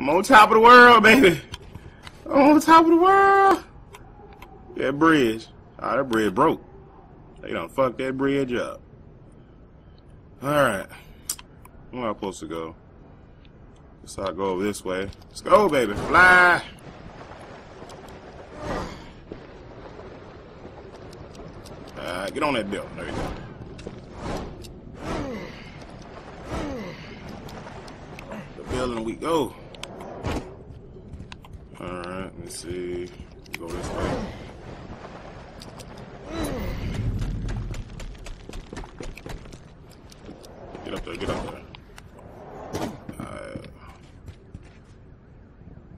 I'm on top of the world, baby. I'm on top of the world. That bridge. Ah, that bridge broke. They done fucked that bridge up. Alright. Where am I supposed to go? So I go over this way. Let's go, baby. Fly! Uh, get on that bill. There you go. The building we go. Alright, let me see. Go this way. Get up there, get up there. Alright.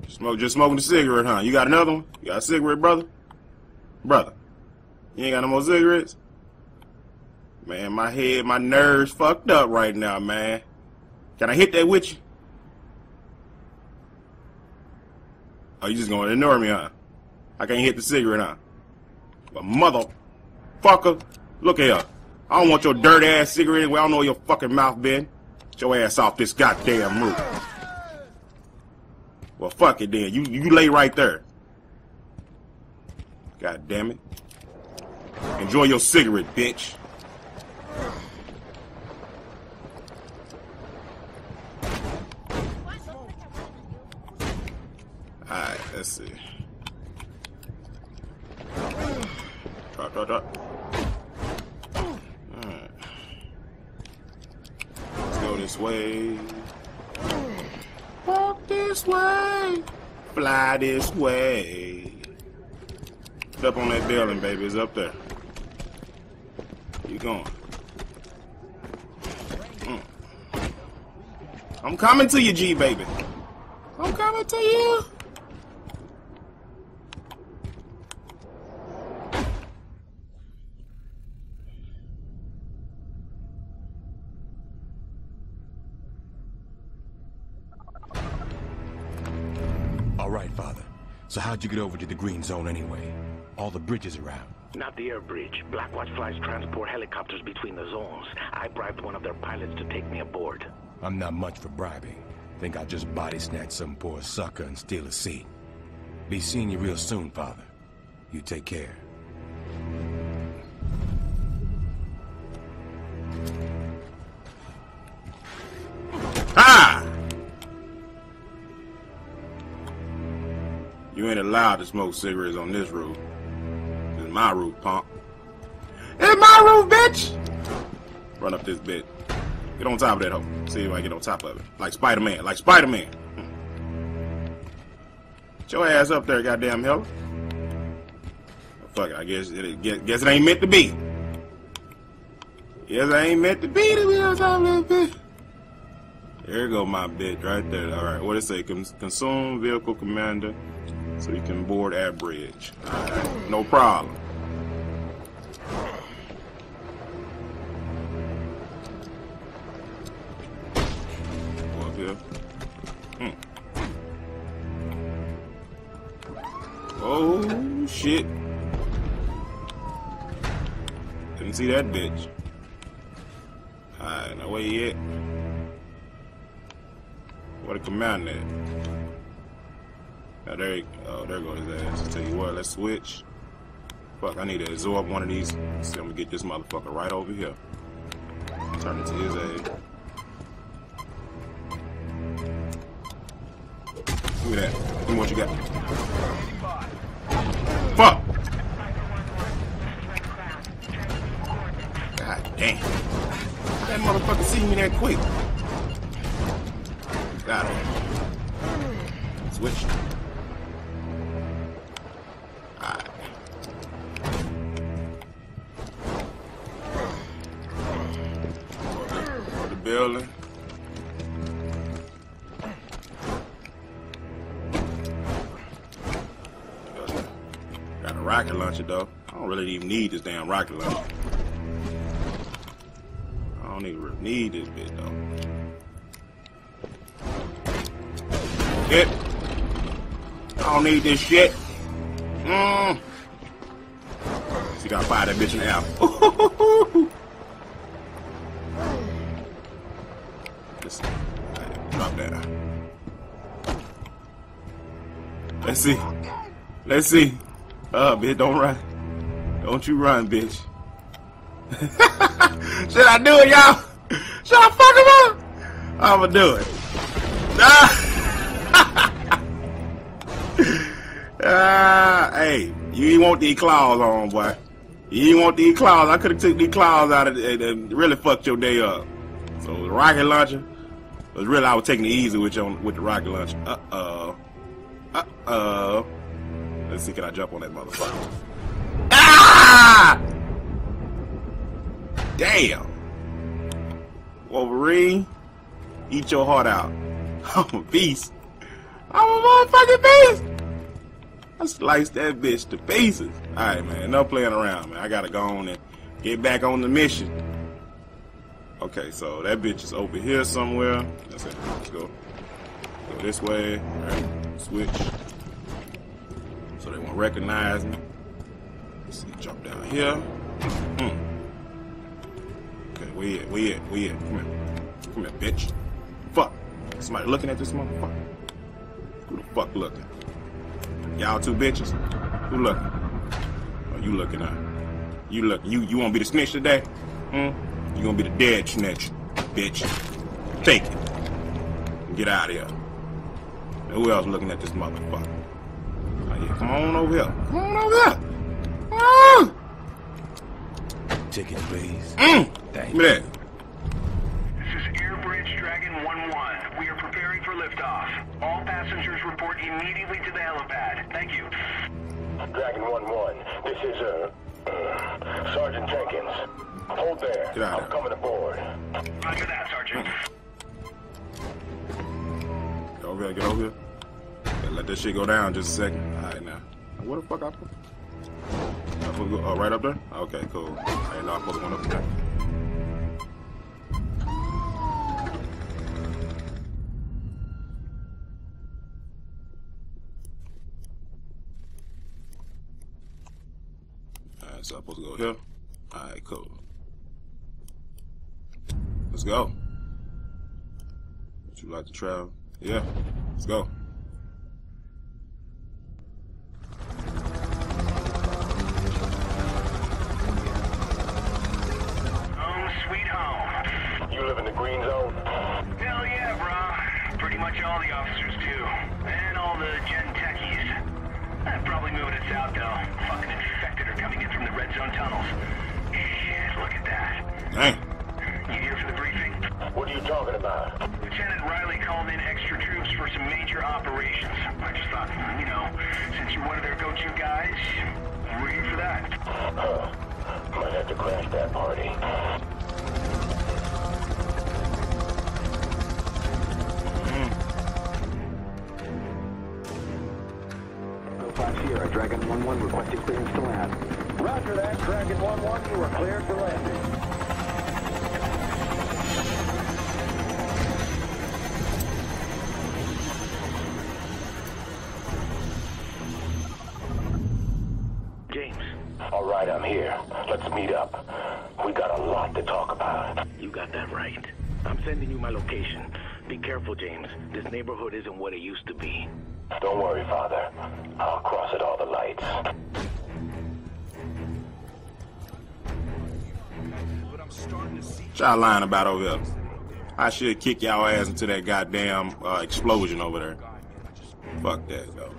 Smoke, just smoking the cigarette, huh? You got another one? You got a cigarette, brother? Brother. You ain't got no more cigarettes? Man, my head, my nerves fucked up right now, man. Can I hit that with you? Oh, you just gonna ignore me, huh? I can't hit the cigarette, huh? But motherfucker, look at here. I don't want your dirty ass cigarette anyway. I don't know your fucking mouth been. Get your ass off this goddamn roof. Well, fuck it then. You you lay right there. God damn it. Enjoy your cigarette, bitch. Alright, let's see. Drop, drop, drop. Alright. Let's go this way. Walk this way. Fly this way. Up on that building, baby. It's up there. You going. Mm. I'm coming to you, G, baby. I'm coming to you. So how'd you get over to the green zone anyway? All the bridges around. Not the air bridge. Blackwatch flies transport helicopters between the zones. I bribed one of their pilots to take me aboard. I'm not much for bribing. Think I'll just body snatch some poor sucker and steal a seat. Be seeing you real soon, Father. You take care. You ain't allowed to smoke cigarettes on this roof. Is my roof, punk. It's my roof, bitch! Run up this bit. Get on top of that hoe. See if I get on top of it. Like Spider-Man. Like Spider-Man. Hmm. Get your ass up there, goddamn hell. Fuck it. I guess it, guess, it ain't meant to be. Guess I ain't meant to be to be on top of that bitch. There go my bitch right there. All right, what it say? Cons- consume vehicle commander, so you can board that bridge. No problem. Up here. Hmm. Oh shit! Didn't see that bitch. All right, now where he at? What a commander? Oh, there, he, oh, there goes his ass. tell you what, let's switch. Fuck, I need to absorb one of these. See, I'm gonna get this motherfucker right over here. Turn it to his ass. Look at that. Give me what you got. Fuck! God damn. That motherfucker see me that quick? Got him. Switch. Building. Got a rocket launcher though. I don't really even need this damn rocket launcher. I don't even need this bit though. Shit. I don't need this shit. Mm. She got fire that bitch in the air. Alright, Drop. Let's see. Let's see. Uh, bitch, don't run. Don't you run, bitch. Should I do it, y'all? Should I fuck him up? I'ma do it. Ah, hey, you ain't want these claws on, boy. You ain't want these claws. I could have took these claws out of and really fucked your day up. So rocket launcher was really I was taking it easy with you on, with the rocket launcher. Uh oh. Uh oh. Let's see, can I jump on that motherfucker? Ah! Damn. Wolverine, eat your heart out. I'm a beast. I'm a motherfucking beast. I sliced that bitch to pieces. Alright, man, no playing around, man. I gotta go on and get back on the mission. Okay, so that bitch is over here somewhere. Let's, let's go. Go this way. Switch. So they won't recognize me. Let's see, jump down here. Hmm. Okay, we? Where you at? Where at? Come here. Come here, bitch. Fuck. Somebody looking at this motherfucker? Who the fuck looking? Y'all two bitches? Who looking? Oh, you looking at? You look. You you want to be the snitch today? Hmm? You gonna be the dead snitch, bitch? Take it. Get out of here. Now, who else looking at this motherfucker? Oh, yeah, come on over here. Come on over here. Ah! Ticket, please. Mm. Thank Give me that. This is Airbridge Dragon 1-1. We are preparing for liftoff. All passengers report immediately to the helipad. Thank you. Dragon 1-1, this is, uh, uh, Sergeant Jenkins. Hold there. Get out of I'm here. coming aboard. Roger that, Sergeant. Get over here. Get over here. Yeah, let that shit go down just a second. All right, now. Now, Where the fuck I put? I put go, oh, right up there? Okay, cool. I didn't know I put one up there. Alright, so I'm supposed to go here. Alright, cool. Let's go. Would you like to travel? Yeah, let's go. Home sweet home. You live in the green zone? Hell yeah, bro. Pretty much all the officers do. And all the gen techies. Probably moving it south, though. Fucking infected are coming in from the red zone tunnels. Shit, look at that. Dang. What are you talking about? Lieutenant Riley called in extra troops for some major operations. I just thought, you know, since you're one of their go-to guys, we're here for that. Huh. Might have to crash that party. Hmm. Five Sierra, Dragon 1-1 requesting clearance to land. Roger that, Dragon 1-1, you are cleared to landing. Meet up. We got a lot to talk about. you got that right. I'm sending you my location. Be careful, James. This neighborhood isn't what it used to be. Don't worry, Father. I'll cross at all the lights. Y'all lying about over here. I should kick y'all ass into that goddamn uh, explosion over there. Fuck that, though.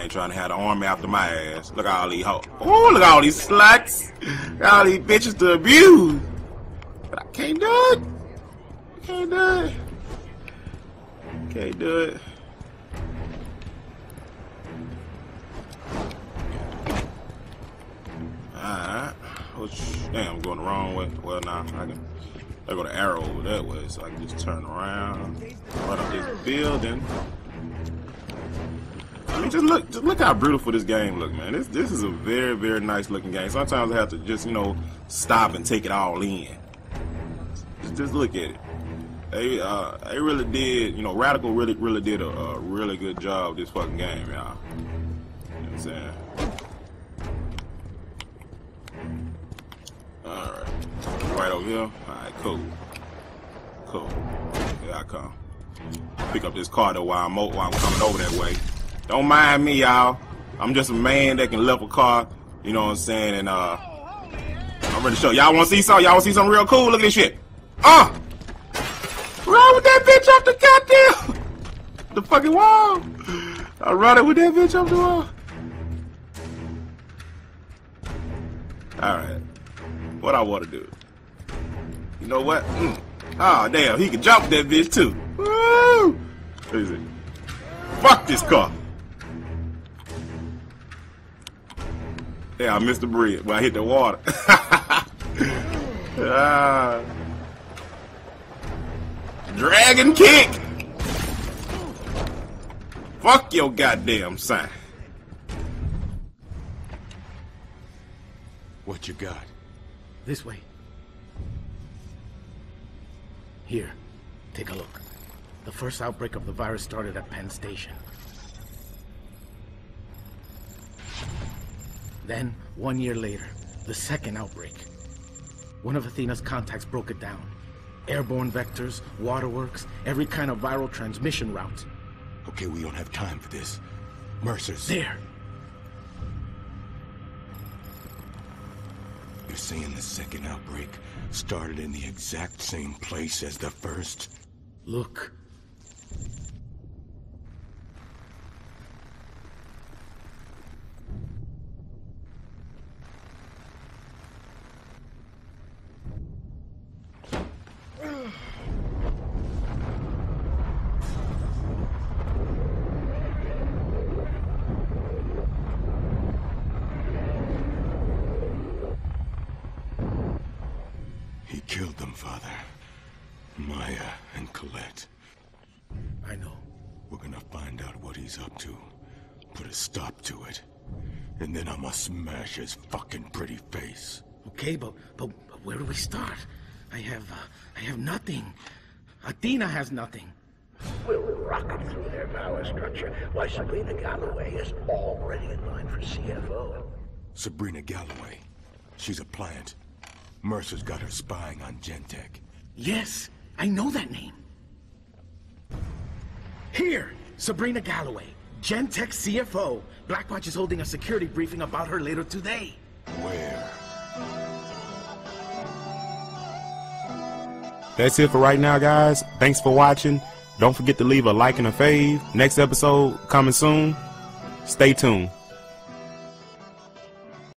Ain't trying to have the army after my ass. Look at all these hoes. Look at all these sluts. All these bitches to abuse. But I can't do it. I Can't do it. Can't do it. Alright. Damn, I'm going the wrong way. Well, nah, I can. I go the arrow over that way, so I can just turn around, run up this building. Just look, just look how beautiful this game look, man. This this is a very, very nice looking game. Sometimes I have to just, you know, stop and take it all in. Just, just look at it. They, uh, they really did, you know, Radical really, really did a, a really good job this fucking game, y'all. You know what I'm saying? Alright. Right over here. Alright, cool. Cool. Here I come. Pick up this car though while I'm, while I'm coming over that way. Don't mind me, y'all. I'm just a man that can a car. You know what I'm saying? And uh, I'm ready to show y'all. Want to see something? Y'all want to see something real cool? Look at this shit. Uh, run with that bitch off the goddamn the fucking wall. I run it with that bitch off the wall. All right. What I want to do? You know what? Mm. Oh damn, he can jump that bitch too. Woo! Fuck this car. Yeah, I missed the bridge when I hit the water. ah. Dragon kick! Fuck your goddamn sign. What you got? This way. Here, take a look. The first outbreak of the virus started at Penn Station. Then, one year later, the second outbreak. One of Athena's contacts broke it down. Airborne vectors, waterworks, every kind of viral transmission route. Okay, we don't have time for this. Mercer's. There! You're saying the second outbreak started in the exact same place as the first? Look. He killed them, Father. Maya and Colette. I know. We're gonna find out what he's up to. Put a stop to it. And then I'ma smash his fucking pretty face. Okay, but, but, but where do we start? I have, uh, I have nothing. Athena has nothing. We'll rock rocket through their power structure. Why, Sabrina Galloway is already in line for CFO. Sabrina Galloway. She's a plant. Mercer's got her spying on Gentek. Yes, I know that name. Here, Sabrina Galloway, Gentek CFO. Blackwatch is holding a security briefing about her later today. Where? That's it for right now, guys. Thanks for watching. Don't forget to leave a like and a fave. Next episode coming soon. Stay tuned.